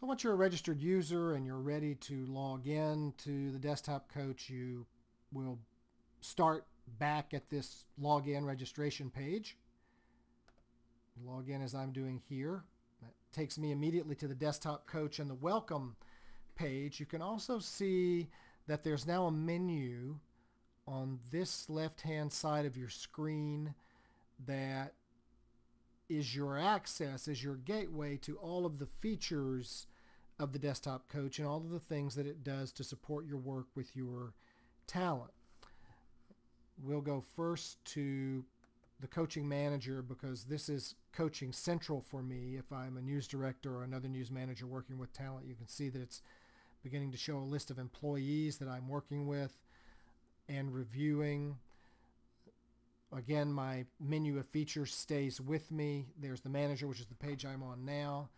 So once you're a registered user and you're ready to log in to the desktop coach, you will start back at this login registration page. Log in as I'm doing here. That takes me immediately to the desktop coach and the welcome page. You can also see that there's now a menu on this left hand side of your screen that is your access, is your gateway to all of the features of the desktop coach and all of the things that it does to support your work with your talent. We'll go first to the coaching manager because this is coaching central for me. If I'm a news director or another news manager working with talent, you can see that it's beginning to show a list of employees that I'm working with and reviewing. Again, my menu of features stays with me. There's the manager, which is the page I'm on now.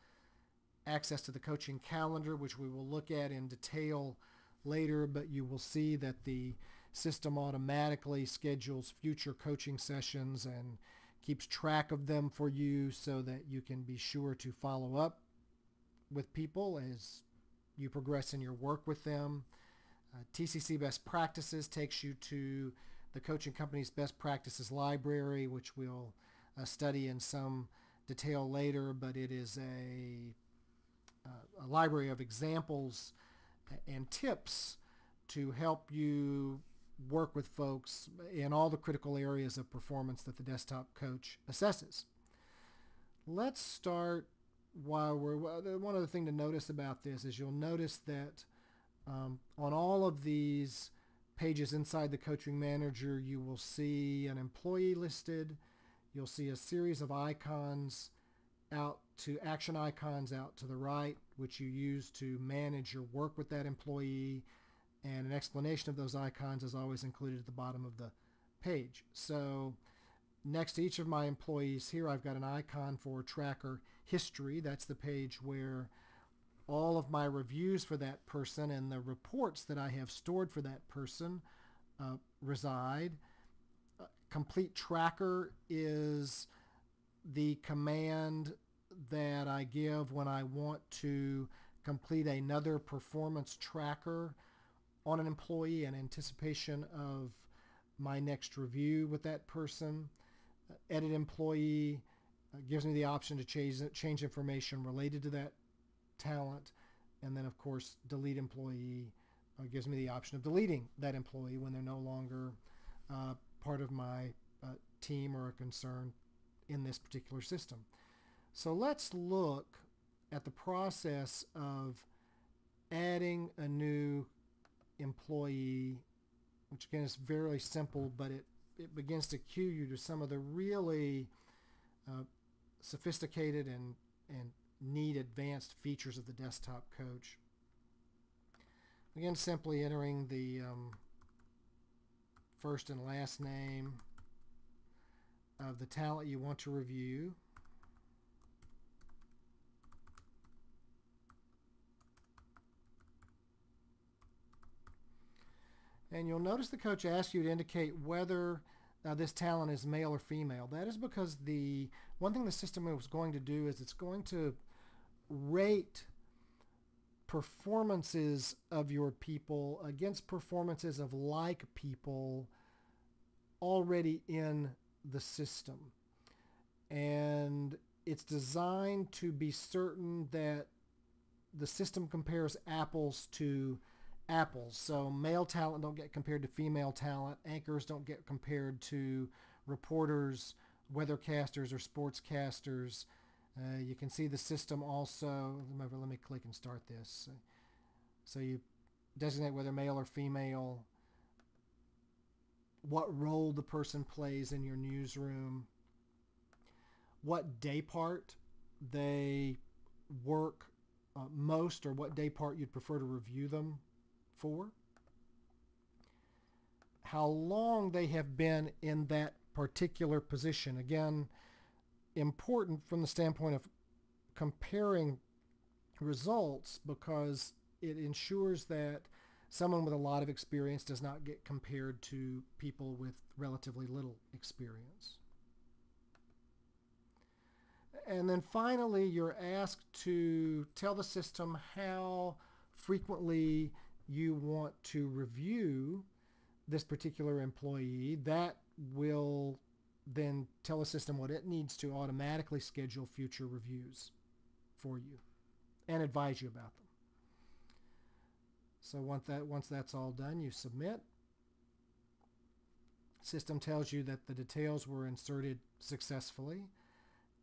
Access to the coaching calendar, which we will look at in detail later, but you will see that the system automatically schedules future coaching sessions and keeps track of them for you so that you can be sure to follow up with people as you progress in your work with them. Uh, TCC Best Practices takes you to the coaching company's best practices library, which we'll uh, study in some detail later, but it is a, a library of examples and tips to help you work with folks in all the critical areas of performance that the desktop coach assesses. Let's start while we're one other thing to notice about this is you'll notice that um, on all of these pages inside the coaching manager you will see an employee listed you'll see a series of icons out to action icons out to the right which you use to manage your work with that employee and an explanation of those icons is always included at the bottom of the page so Next to each of my employees here, I've got an icon for tracker history. That's the page where all of my reviews for that person and the reports that I have stored for that person uh, reside. Uh, complete tracker is the command that I give when I want to complete another performance tracker on an employee in anticipation of my next review with that person edit employee uh, gives me the option to change, change information related to that talent. And then, of course, delete employee uh, gives me the option of deleting that employee when they're no longer uh, part of my uh, team or a concern in this particular system. So let's look at the process of adding a new employee, which again is very simple, but it it begins to cue you to some of the really uh, sophisticated and, and neat advanced features of the desktop coach. Again, simply entering the um, first and last name of the talent you want to review. And you'll notice the coach asks you to indicate whether uh, this talent is male or female. That is because the one thing the system is going to do is it's going to rate performances of your people against performances of like people already in the system. And it's designed to be certain that the system compares apples to apples. So male talent don't get compared to female talent. Anchors don't get compared to reporters, weathercasters, or sportscasters. Uh, you can see the system also. Let me click and start this. So you designate whether male or female, what role the person plays in your newsroom, what day part they work uh, most or what day part you'd prefer to review them for, how long they have been in that particular position. Again, important from the standpoint of comparing results because it ensures that someone with a lot of experience does not get compared to people with relatively little experience. And then finally, you're asked to tell the system how frequently you want to review this particular employee. That will then tell the system what it needs to automatically schedule future reviews for you and advise you about them. So once that once that's all done, you submit. System tells you that the details were inserted successfully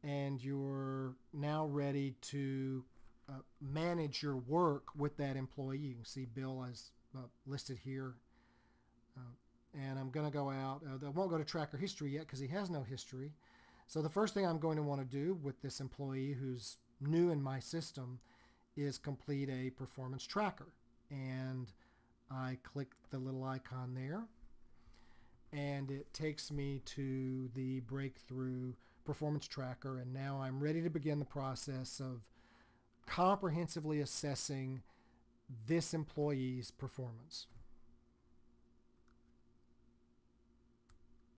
and you're now ready to uh, manage your work with that employee. You can see Bill as uh, listed here. Uh, and I'm going to go out. Uh, I won't go to tracker history yet because he has no history. So the first thing I'm going to want to do with this employee who's new in my system is complete a performance tracker. And I click the little icon there and it takes me to the breakthrough performance tracker and now I'm ready to begin the process of comprehensively assessing this employee's performance.